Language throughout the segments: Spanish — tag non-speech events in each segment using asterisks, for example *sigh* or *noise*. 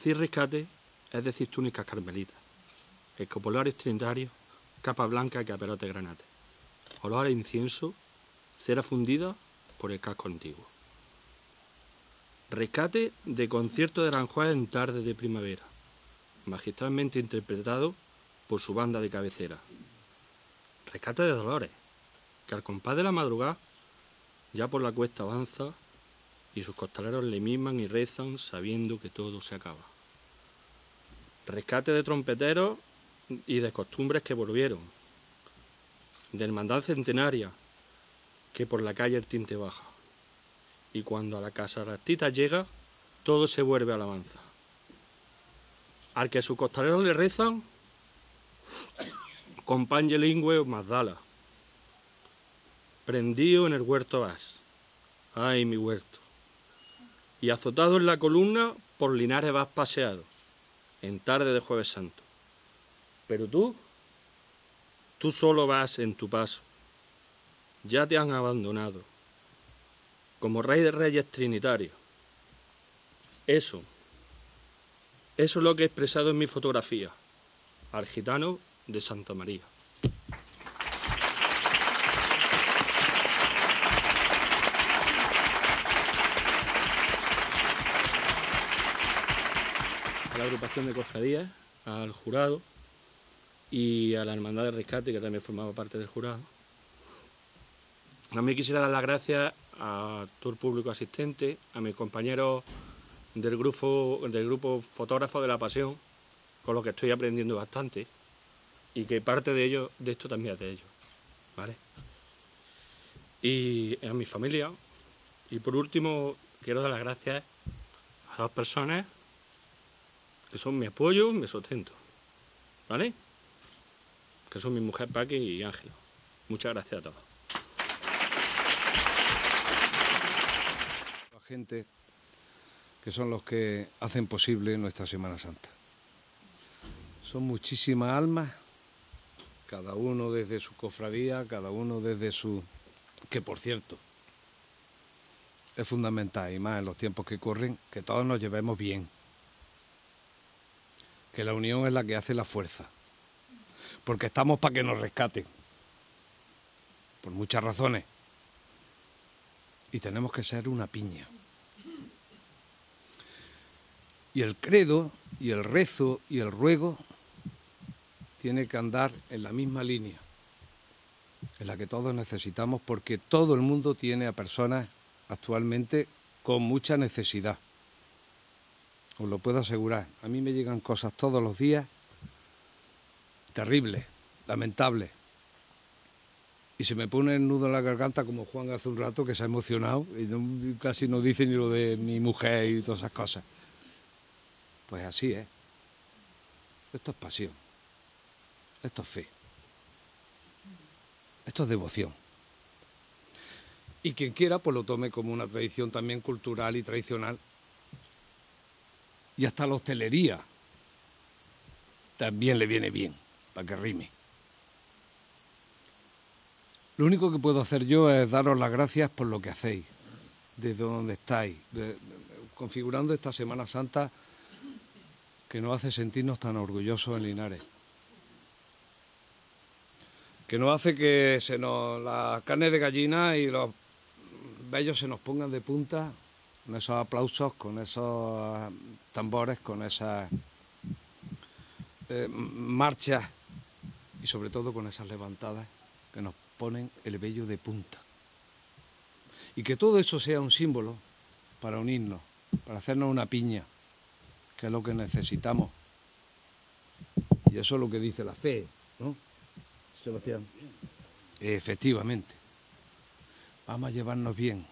decir rescate es decir túnicas carmelitas, escopulares trinitarios, capa blanca y caperote granate, olor a incienso, cera fundida por el casco antiguo. Rescate de concierto de Aranjuez en tarde de primavera, magistralmente interpretado por su banda de cabecera. Rescate de Dolores, que al compás de la madrugada ya por la cuesta avanza y sus costaleros le miman y rezan sabiendo que todo se acaba. Rescate de trompeteros y de costumbres que volvieron. De hermandad centenaria que por la calle el tinte baja. Y cuando a la casa rastita llega, todo se vuelve alabanza. Al que sus costaleros le rezan, *coughs* con pan lingüe o Magdala. Prendido en el huerto vas. Ay, mi huerto. Y azotado en la columna, por Linares vas paseado, en tarde de Jueves Santo. Pero tú, tú solo vas en tu paso. Ya te han abandonado, como rey de reyes trinitarios. Eso, eso es lo que he expresado en mi fotografía, al gitano de Santa María. Agrupación de cofradías, al jurado y a la Hermandad de Rescate, que también formaba parte del jurado. Mí quisiera dar las gracias a todo el público asistente, a mis compañeros del grupo, del grupo Fotógrafos de la Pasión, con los que estoy aprendiendo bastante y que parte de ello, de esto también es de ellos, ¿vale? Y a mi familia. Y por último, quiero dar las gracias a dos personas que son mi apoyo, mi sustento, ¿vale? Que son mi mujer Paqui y Ángelo. Muchas gracias a todos. La gente que son los que hacen posible nuestra Semana Santa. Son muchísimas almas cada uno desde su cofradía, cada uno desde su... que por cierto, es fundamental, y más en los tiempos que corren, que todos nos llevemos bien, que la unión es la que hace la fuerza, porque estamos para que nos rescaten, por muchas razones, y tenemos que ser una piña. Y el credo, y el rezo, y el ruego tiene que andar en la misma línea, en la que todos necesitamos, porque todo el mundo tiene a personas actualmente con mucha necesidad. Os lo puedo asegurar. A mí me llegan cosas todos los días terribles, lamentables. Y se me pone el nudo en la garganta como Juan hace un rato que se ha emocionado y casi no dice ni lo de mi mujer y todas esas cosas. Pues así es. Esto es pasión. Esto es fe. Esto es devoción. Y quien quiera, pues lo tome como una tradición también cultural y tradicional. Y hasta la hostelería también le viene bien, para que rime. Lo único que puedo hacer yo es daros las gracias por lo que hacéis, desde donde estáis, configurando esta Semana Santa que nos hace sentirnos tan orgullosos en Linares que no hace que se nos la carne de gallina y los bellos se nos pongan de punta con esos aplausos, con esos tambores, con esas eh, marchas y sobre todo con esas levantadas que nos ponen el vello de punta. Y que todo eso sea un símbolo para unirnos, para hacernos una piña, que es lo que necesitamos. Y eso es lo que dice la fe, ¿no? Sebastián. Efectivamente. Vamos a llevarnos bien.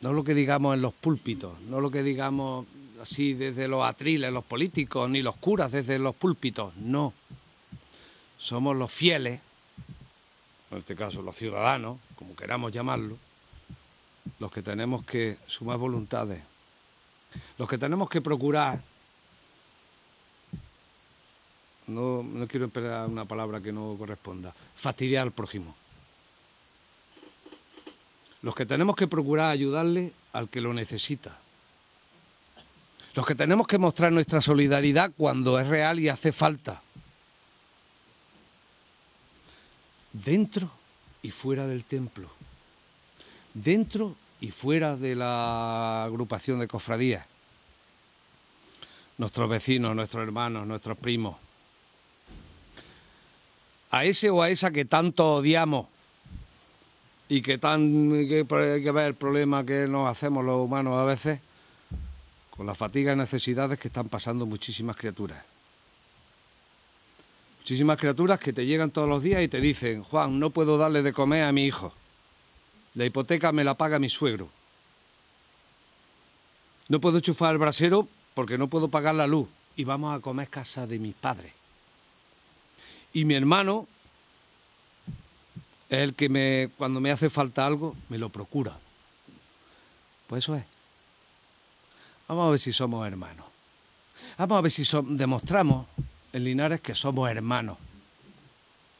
No lo que digamos en los púlpitos, no lo que digamos así desde los atriles, los políticos, ni los curas desde los púlpitos, no. Somos los fieles, en este caso los ciudadanos, como queramos llamarlo, los que tenemos que sumar voluntades, los que tenemos que procurar no, no quiero emplear una palabra que no corresponda, fastidiar al prójimo. Los que tenemos que procurar ayudarle al que lo necesita. Los que tenemos que mostrar nuestra solidaridad cuando es real y hace falta. Dentro y fuera del templo. Dentro y fuera de la agrupación de cofradías. Nuestros vecinos, nuestros hermanos, nuestros primos. A ese o a esa que tanto odiamos y que tan que que ver el problema que nos hacemos los humanos a veces con las fatigas y necesidades que están pasando muchísimas criaturas. Muchísimas criaturas que te llegan todos los días y te dicen, Juan, no puedo darle de comer a mi hijo. La hipoteca me la paga mi suegro. No puedo enchufar el brasero porque no puedo pagar la luz. Y vamos a comer casa de mis padres. Y mi hermano es el que me, cuando me hace falta algo, me lo procura. Pues eso es. Vamos a ver si somos hermanos. Vamos a ver si demostramos en Linares que somos hermanos.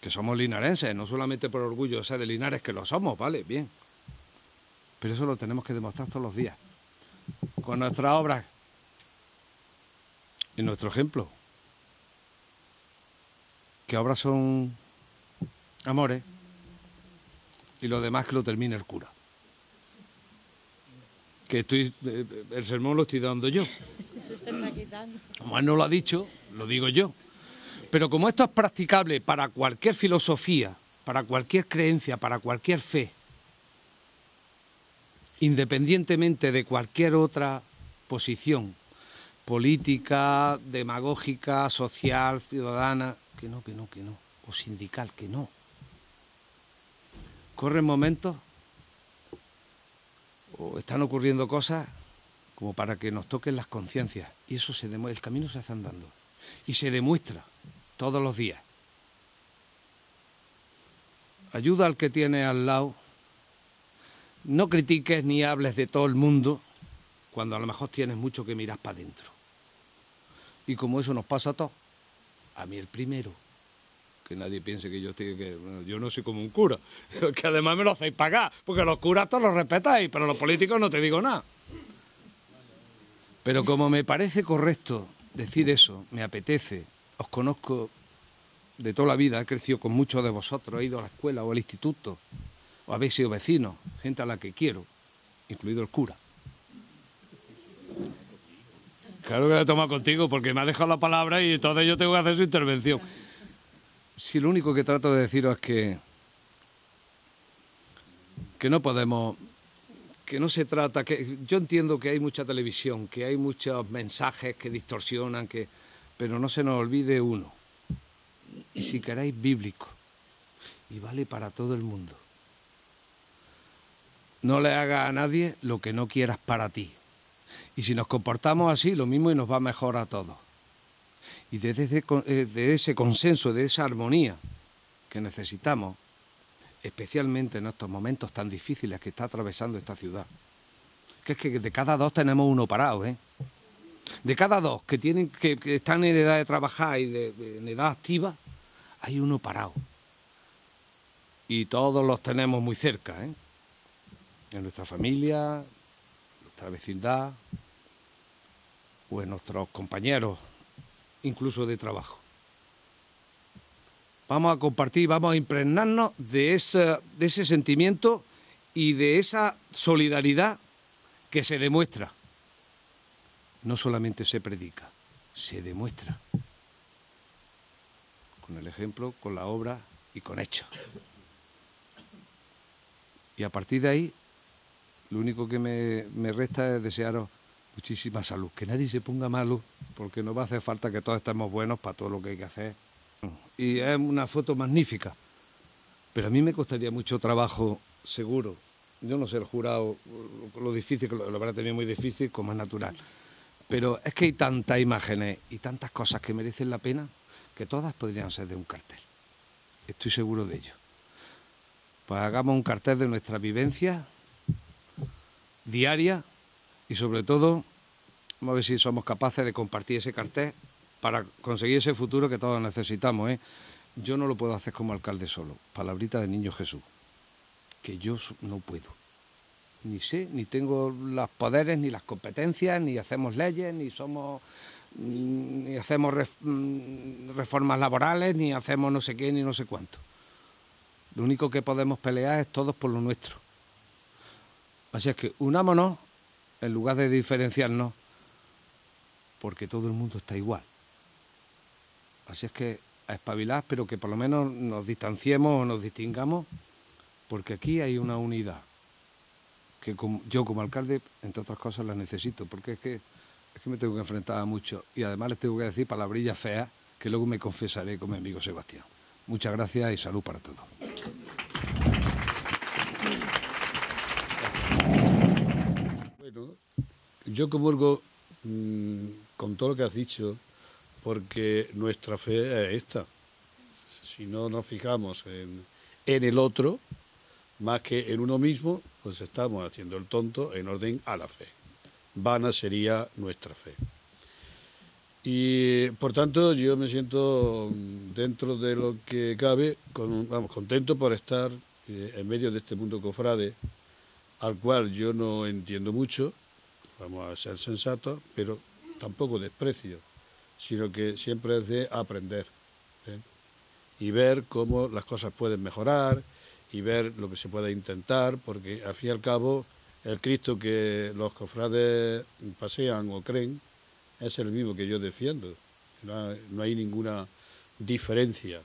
Que somos linarenses, no solamente por orgullo de de Linares, que lo somos, ¿vale? Bien. Pero eso lo tenemos que demostrar todos los días. Con nuestras obras y nuestro ejemplo. Que obras son amores y lo demás que lo termine el cura. Que estoy, eh, el sermón lo estoy dando yo. Como él no lo ha dicho, lo digo yo. Pero como esto es practicable para cualquier filosofía, para cualquier creencia, para cualquier fe, independientemente de cualquier otra posición política, demagógica, social, ciudadana, que no, que no, que no, o sindical, que no. Corren momentos o están ocurriendo cosas como para que nos toquen las conciencias y eso se el camino se hace andando y se demuestra todos los días. Ayuda al que tiene al lado. No critiques ni hables de todo el mundo cuando a lo mejor tienes mucho que mirar para adentro. Y como eso nos pasa a todos, a mí el primero que nadie piense que yo estoy, que yo no soy como un cura, *laughs* que además me lo hacéis pagar, porque los curas todos los respetáis, pero los políticos no te digo nada. Pero como me parece correcto decir eso, me apetece, os conozco de toda la vida, he crecido con muchos de vosotros, he ido a la escuela o al instituto, o habéis sido vecinos, gente a la que quiero, incluido el cura. Claro que lo he tomado contigo porque me ha dejado la palabra y entonces yo tengo que hacer su intervención. Si lo único que trato de deciros es que, que no podemos, que no se trata, que yo entiendo que hay mucha televisión, que hay muchos mensajes que distorsionan, que, pero no se nos olvide uno, y si queréis bíblico, y vale para todo el mundo. No le haga a nadie lo que no quieras para ti. Y si nos comportamos así, lo mismo y nos va mejor a todos y eh, de ese, consenso, de esa armonía que necesitamos, especialmente en estos momentos tan difíciles que está atravesando esta ciudad. Que es que de cada dos tenemos uno parado, ¿eh? De cada dos que, tienen, que, están en edad de trabajar y de, en edad activa, hay uno parado. Y todos los tenemos muy cerca, ¿eh? En nuestra familia, nuestra vecindad o en nuestros compañeros incluso de trabajo. Vamos a compartir, vamos a impregnarnos de ese, de ese sentimiento y de esa solidaridad que se demuestra. No solamente se predica, se demuestra. Con el ejemplo, con la obra y con hechos. Y a partir de ahí, lo único que me, me resta es desearos muchísima salud. Que nadie se ponga malo, porque no va a hacer falta que todos estemos buenos para todo lo que hay que hacer. Y es una foto magnífica, pero a mí me costaría mucho trabajo, seguro. Yo no sé el jurado, lo difícil, lo, lo habrá tenido muy difícil, como es natural. Pero es que hay tantas imágenes y tantas cosas que merecen la pena que todas podrían ser de un cartel. Estoy seguro de ello. Pues hagamos un cartel de nuestra vivencia diaria y sobre todo, vamos a ver si somos capaces de compartir ese cartel para conseguir ese futuro que todos necesitamos. ¿eh? Yo no lo puedo hacer como alcalde solo, palabrita de Niño Jesús, que yo no puedo. ni sé, ni tengo los poderes, ni las competencias, ni hacemos leyes, ni somos mm, ni hacemos mm, reformas laborales, ni hacemos no sé qué, ni no sé cuánto. Lo único que podemos pelear es todos por lo nuestro. Así es que unámonos en lugar de diferenciarnos, porque todo el mundo está igual. Así es que a espabilar, pero que por lo menos nos distanciemos o nos distingamos, porque aquí hay una unidad que yo como alcalde, entre otras cosas, la necesito, porque es que, es que me tengo que enfrentar a mucho y además les tengo que decir palabrillas feas que luego me confesaré con mi amigo Sebastián. Muchas gracias y salud para todos. Bueno, yo comulgo mm, con todo lo que has dicho, porque nuestra fe es esta. Si no nos fijamos en, en el otro, más que en uno mismo, pues estamos haciendo el tonto en orden a la fe. Vana sería nuestra fe. Y por tanto yo me siento mm, dentro de lo que cabe, vamos, contento por estar eh, en medio de este mundo cofrade, al cual yo no entiendo mucho, vamos a ser sensatos, pero tampoco desprecio, sino que siempre es de aprender ¿eh? y ver cómo las cosas pueden mejorar, y ver lo que se puede intentar, porque al fin y al cabo el Cristo que los cofrades pasean o creen es el mismo que yo defiendo. No, hay ninguna diferencia.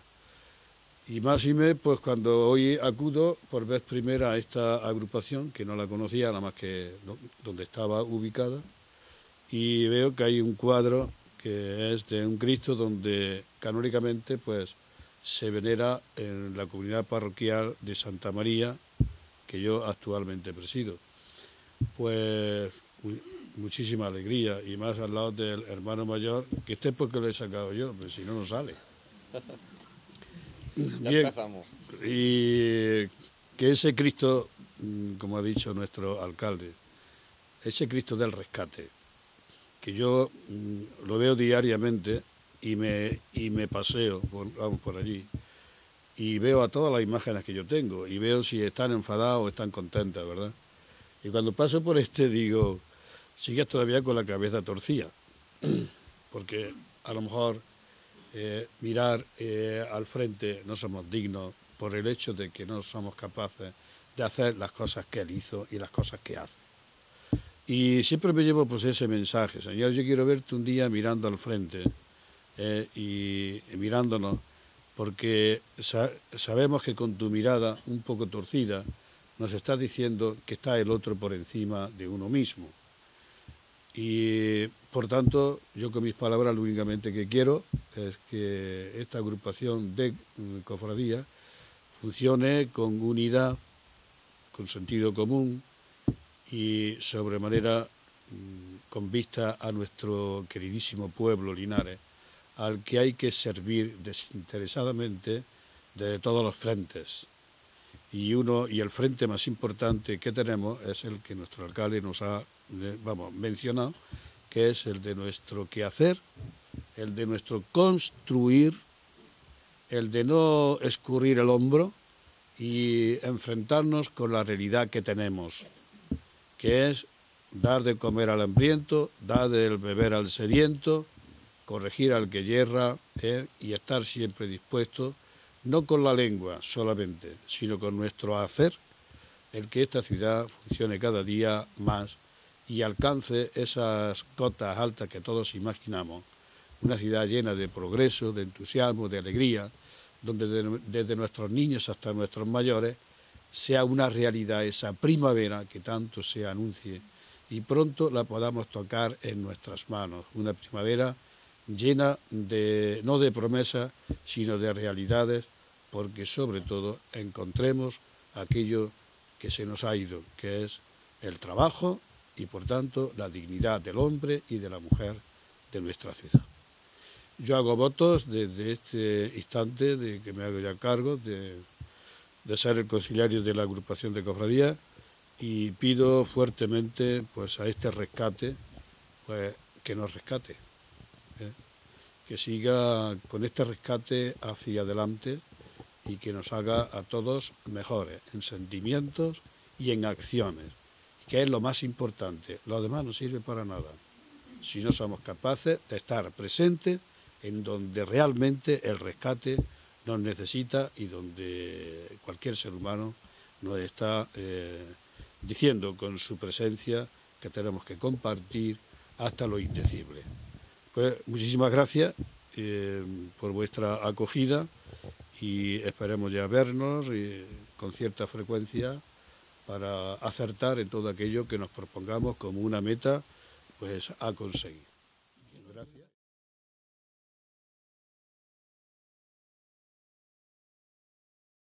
Y más y me, pues cuando hoy acudo por vez primera a esta agrupación, que no la conocía, nada más que donde estaba ubicada, y veo que hay un cuadro que es de un Cristo donde canónicamente pues se venera en la comunidad parroquial de Santa María, que yo actualmente presido. Pues muchísima alegría y más al lado del hermano mayor, que este es porque lo he sacado yo, pero si no, no sale. *laughs* Bien, y que ese Cristo, mm, como ha dicho nuestro alcalde, ese Cristo del rescate, que yo mm, lo veo diariamente y me, y me paseo por, vamos, por allí y veo a todas las imágenes que yo tengo y veo si están enfadados o están contentas, ¿verdad? Y cuando paso por este digo, sigues todavía con la cabeza torcida, *clears throat* porque a lo mejor eh, mirar eh, al frente no somos dignos por el hecho de que no somos capaces de hacer las cosas que él hizo y las cosas que hace. Y siempre me llevo pues ese mensaje, Señor, yo quiero verte un día mirando al frente, eh, y, mirándonos, porque sabemos que con tu mirada un poco torcida nos estás diciendo que está el otro por encima de uno mismo. Y por tanto, yo con mis palabras lo únicamente que quiero es que esta agrupación de mm, cofradías funcione con unidad, con sentido común y sobremanera mm, con vista a nuestro queridísimo pueblo Linares al que hay que servir desinteresadamente de todos los frentes. Y uno y el frente más importante que tenemos es el que nuestro alcalde nos ha vamos, mencionado, que es el de nuestro quehacer, el de nuestro construir, el de no escurrir el hombro y enfrentarnos con la realidad que tenemos, que es dar de comer al hambriento, dar de beber al sediento, corregir al que yerra ¿eh? y estar siempre dispuesto, no con la lengua solamente, sino con nuestro hacer, el que esta ciudad funcione cada día más y alcance esas cotas altas que todos imaginamos, una ciudad llena de progreso, de entusiasmo, de alegría, donde desde nuestros niños hasta nuestros mayores sea una realidad esa primavera que tanto se anuncie y pronto la podamos tocar en nuestras manos, una primavera llena de, no de promesas, sino de realidades, porque sobre todo encontremos aquello que se nos ha ido, que es el trabajo y por tanto la dignidad del hombre y de la mujer de nuestra ciudad. Yo hago votos desde este instante de que me hago ya cargo de, ser el conciliario de la agrupación de cofradías y pido fuertemente pues a este rescate pues que nos rescate que siga con este rescate hacia adelante y que nos haga a todos mejores en sentimientos y en acciones que es lo más importante. Lo demás no sirve para nada. Si no somos capaces de estar presentes en donde realmente el rescate nos necesita y donde cualquier ser humano nos está eh, diciendo con su presencia que tenemos que compartir hasta lo indecible. Pues muchísimas gracias eh, por vuestra acogida y esperemos ya vernos eh, con cierta frecuencia para acertar en todo aquello que nos propongamos como una meta pues a conseguir.